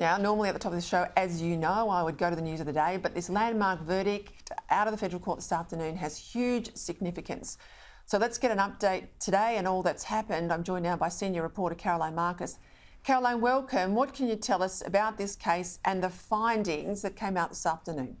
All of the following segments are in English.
Now, normally at the top of the show, as you know, I would go to the news of the day, but this landmark verdict out of the federal court this afternoon has huge significance. So let's get an update today and all that's happened. I'm joined now by senior reporter Caroline Marcus. Caroline, welcome. What can you tell us about this case and the findings that came out this afternoon?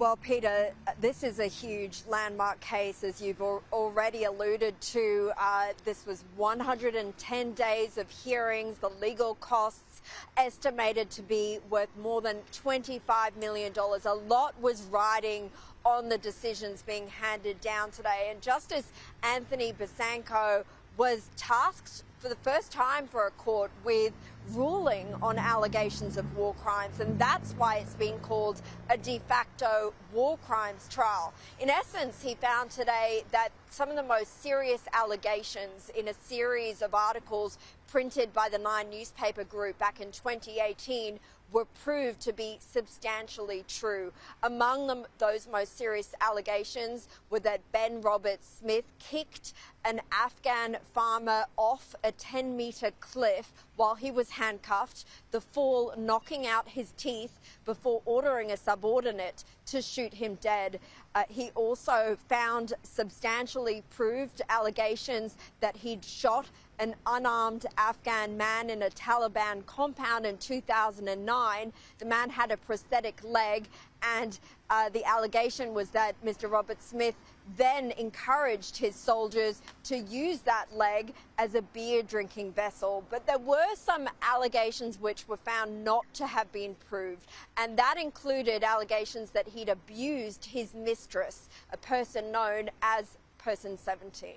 Well, Peta, this is a huge landmark case, as you've already alluded to. Uh, this was 110 days of hearings, the legal costs estimated to be worth more than $25 million. A lot was riding on the decisions being handed down today. And Justice Anthony Besanko was tasked for the first time for a court with ruling on allegations of war crimes, and that's why it's been called a de facto war crimes trial. In essence, he found today that some of the most serious allegations in a series of articles printed by the Nine newspaper group back in 2018 were proved to be substantially true. Among them, those most serious allegations were that Ben Roberts-Smith kicked an Afghan farmer off a 10 metre cliff while he was handcuffed, the fall knocking out his teeth before ordering a subordinate to shoot him dead. Uh, he also found substantially proved allegations that he'd shot an unarmed Afghan man in a Taliban compound in 2009. The man had a prosthetic leg, and uh, the allegation was that Mr. Roberts-Smith then encouraged his soldiers to use that leg as a beer drinking vessel. But there were some allegations which were found not to have been proved, and that included allegations that he'd abused his mistress, a person known as Person 17.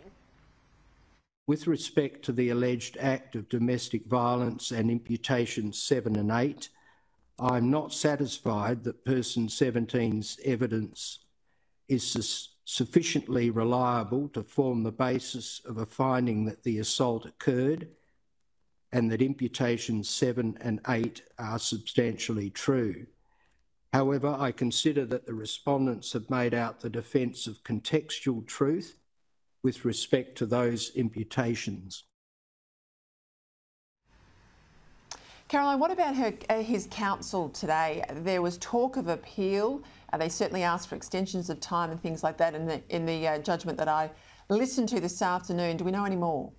With respect to the alleged act of domestic violence and imputations 7 and 8, I am not satisfied that person 17's evidence is su sufficiently reliable to form the basis of a finding that the assault occurred and that imputations 7 and 8 are substantially true. However, I consider that the respondents have made out the defence of contextual truth with respect to those imputations. Caroline, what about her, uh, his counsel today? There was talk of appeal. Uh, they certainly asked for extensions of time and things like that in the, in the uh, judgment that I listened to this afternoon. Do we know any more?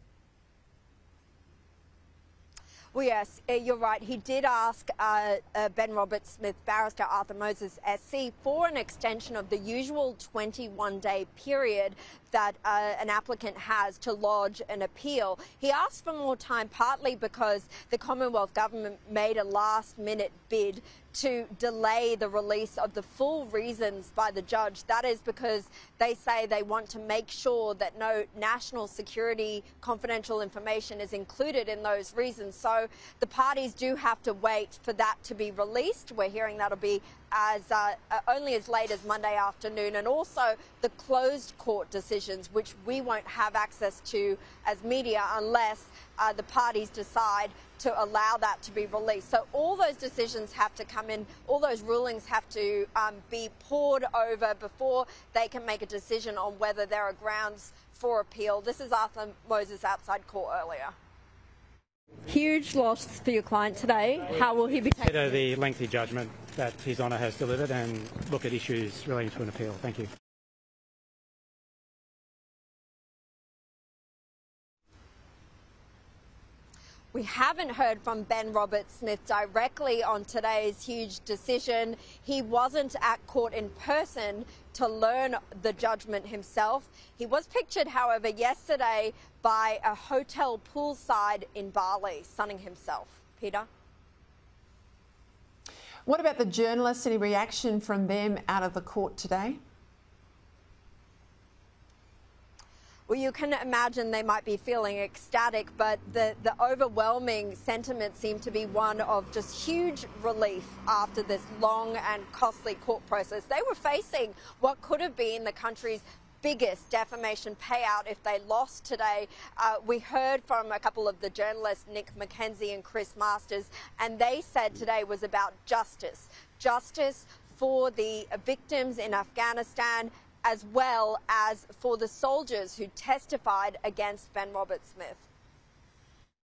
Well, yes, uh, you're right. He did ask uh, uh, Ben Roberts-Smith, barrister Arthur Moses SC, for an extension of the usual 21 day period that uh, an applicant has to lodge an appeal. He asked for more time partly because the Commonwealth Government made a last minute bid to delay the release of the full reasons by the judge. That is because they say they want to make sure that no national security confidential information is included in those reasons. So the parties do have to wait for that to be released. We're hearing that'll be as uh, only as late as Monday afternoon, and also the closed court decisions, which we won't have access to as media unless uh, the parties decide to allow that to be released. So all those decisions have to come in, all those rulings have to um, be pored over before they can make a decision on whether there are grounds for appeal. This is Arthur Moses outside court earlier. Huge loss for your client today. How will he be taking? Consider the lengthy judgment that His Honour has delivered and look at issues relating to an appeal. Thank you. We haven't heard from Ben Roberts-Smith directly on today's huge decision. He wasn't at court in person to learn the judgment himself. He was pictured, however, yesterday by a hotel poolside in Bali, sunning himself. Peta? What about the journalists? Any reaction from them out of the court today? Well, you can imagine they might be feeling ecstatic, but the, the overwhelming sentiment seemed to be one of just huge relief after this long and costly court process. They were facing what could have been the country's biggest defamation payout if they lost today. Uh, we heard from a couple of the journalists, Nick McKenzie and Chris Masters, and they said today was about justice. Justice for the victims in Afghanistan as well as for the soldiers who testified against Ben Roberts-Smith.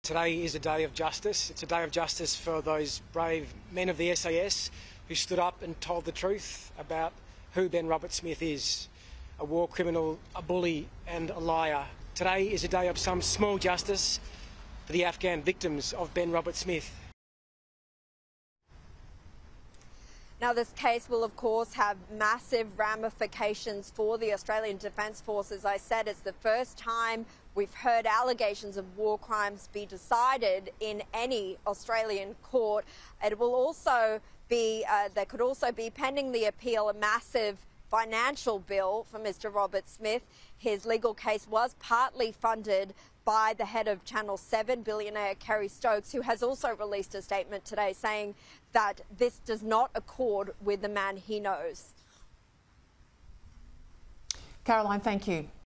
Today is a day of justice. It's a day of justice for those brave men of the SAS who stood up and told the truth about who Ben Roberts-Smith is a war criminal, a bully, and a liar. Today is a day of some small justice for the Afghan victims of Ben Roberts-Smith. Now, this case will, of course, have massive ramifications for the Australian Defence Force. As I said, it's the first time we've heard allegations of war crimes be decided in any Australian court. It will also be, uh, there could also be, pending the appeal, a massive financial bill for Mr. Roberts-Smith. His legal case was partly funded by the head of Channel 7, billionaire Kerry Stokes, who has also released a statement today saying that this does not accord with the man he knows. Caroline, thank you.